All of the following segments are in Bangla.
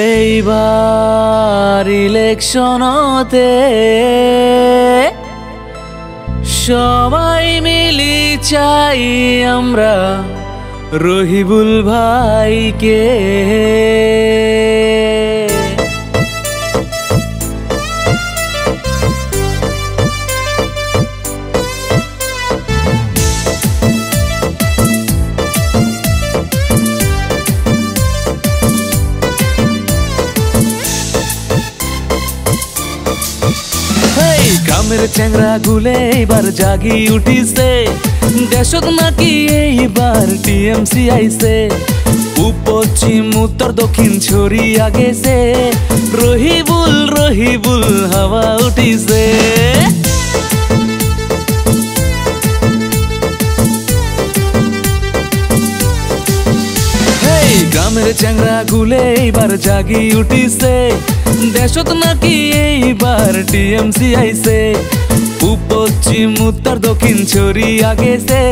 এইবার ইলেকশনতে সবাই মিলি চাই আমরা রহিবুল ভাইকে। গ্রামের চ্যাংরা গুলে এবার জাগি উঠিছে। দেশত নাকি এইবার টিএমসি আইছে। পশ্চিম উত্তর, দক্ষিণ ছড়িয়া গেছে। রহিবুল রহিবুল, হাওয়া উঠিছে। গ্রামের চ্যাংরা গুলে এইবার জাগি উঠিছে। দেশত নাকি এইবার টিএমসি আইছে। পশ্চিম উত্তর, দক্ষিণ ছড়িয়া গেছে।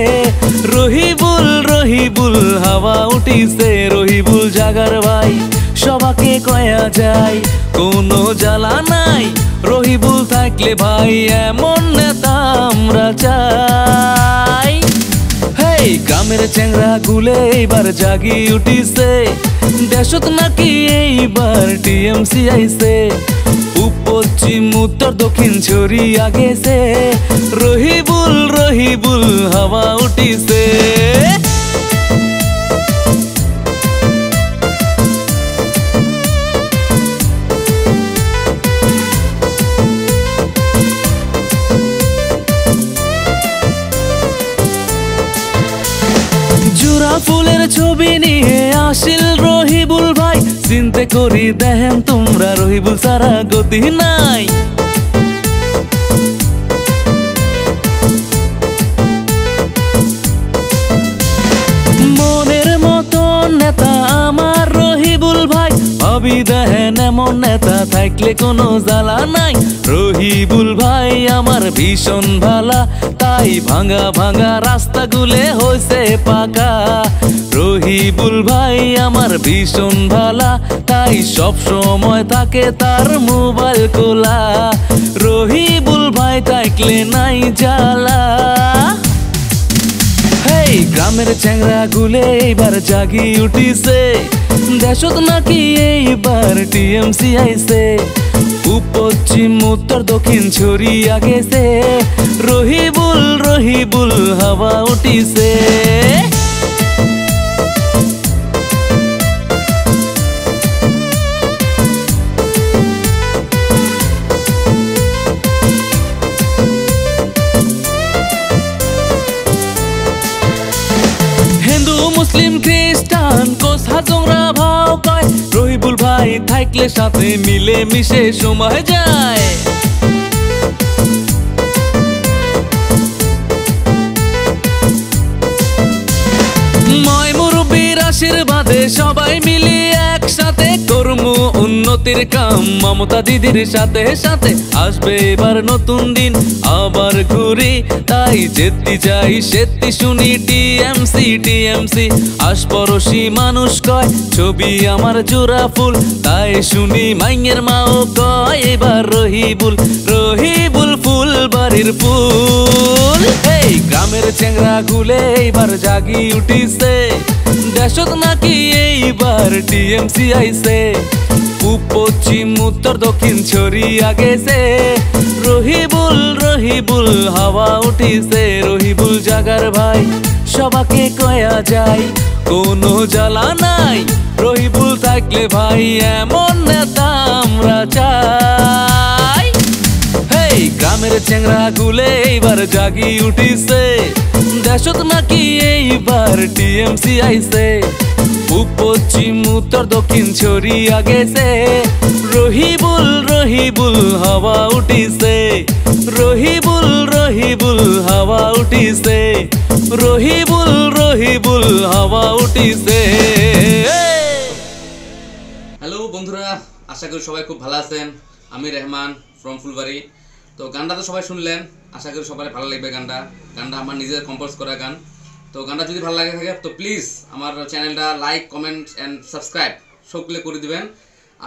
রহিবুল রহিবুল, হাওয়া উঠিছে। রহিবুল জাগার ভাই, সবাকে কয়া যায়, কোনো জ্বালা নাই। রহিবুল থাকলে ভাই, এমন নেতা আমরা চাই। হেই, গ্রামের চ্যাংরা গুলে এইবার জাগি উঠিছে। দেশত নাকি এইবার টিএমসি আইছে। পশ্চিম উত্তর, দক্ষিণ ছড়িয়া গেছে রহিবুল রহিবুল, হাওয়া উঠিছে। জোড়া ফুলের ছবি নিয়ে আসিল চিন্তে করি দেখেন তোমরা রহিবুল সারা গতি নাই। মনের মতো নেতা আমার রহিবুল ভাই ভাবি দেখেন এমন নেতা থাকলে কোনো জ্বালা নাই। রহিবুল ভাই আমার ভীষণ ভালা, তাই ভাঙা ভাঙা রাস্তাগুলে হয়েছে পাকা। রহিবুল ভাই আমার ভীষণ ভালা, তাই সব সময় থাকে তার মোবাইল কোলা রহিবুল ভাই থাকলে নাই জ্বালা। হেই, গ্রামের চ্যাংরা গুলে এইবার জাগি উঠিছে। দেশত নাকি এইবার টিএমসি আইছে। পশ্চিম উত্তর, দক্ষিণ ছড়িয়া গেছে। রহিবুল রহিবুল হাওয়া উঠিছে। থাকলে সাথে মিলে মিশে সময় যায়। ময় মুরব্বীর আশীর্বাদে সবাই মিলে একসাথে উন্নতির কাম মমতা দিদির সাথে সাথে আসবে এবার নতুন দিন। আবার ঘুরি, তাই যেতে চাই সেতি শুনি টিএমসি টিএমসি। আশপরশি মানুষ কয়, ছবি আমার জোড়া ফুল। তাই শুনি মাইয়ের মাও কয়, এবার রহিবুল রহিবুল ফুল বাড়ির ফুল। এই গ্রামের চেংরা গুলে এইবার জাগি উঠিছে। দেশত নাকি এইবার টিএমসি আইছে। পশ্চিম উত্তর দক্ষিণ ছড়িয়া গেছে। রহিবুল রহিবুল, হাওয়া উঠিছে। রহিবুল জাগার ভাই, সবাকে কয়া যায়, কোনো জ্বালা নাই। রহিবুল থাকলে ভাই, এমন নেতা আমরা চাই। হেই, গ্রামের চেংরা গুলে এইবার জাগি উঠিছে। দেশত নাকি এইবার টিএমসি আইছে। পশ্চিম উত্তর দক্ষিণ ছড়িয়া গেছে রহিবুল রহিবুল, হাওয়া উঠিছে। রহিবুল রহিবুল, হাওয়া উঠিছে। রহিবুল রহিবুল, হাওয়া উঠিছে। হ্যালো বন্ধুরা, আশা করি সবাই খুব ভালো আছেন। আমি রেহমান ফ্রম ফুলবাড়ি তো গানটা তো সবাই শুনলেন, আশা করি সবাই ভালো লাগবে গানটা। গানটা আমার নিজের কম্পোজ করা গান। তো গানটা যদি ভালো লাগে থাকে, তো প্লিজ আমার চ্যানেলটা লাইক কমেন্ট অ্যান্ড সাবস্ক্রাইব সবগুলো করে দিবেন।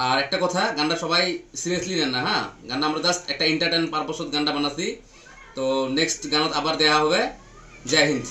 আর একটা কথা, গানটা সবাই সিরিয়াসলি নেন না হ্যাঁ? গানটা আমরা জাস্ট একটা এন্টারটেন পারপসত গানটা বানাচ্ছি। তো নেক্সট গানত আবার দেওয়া হবে। জয় হিন্দ।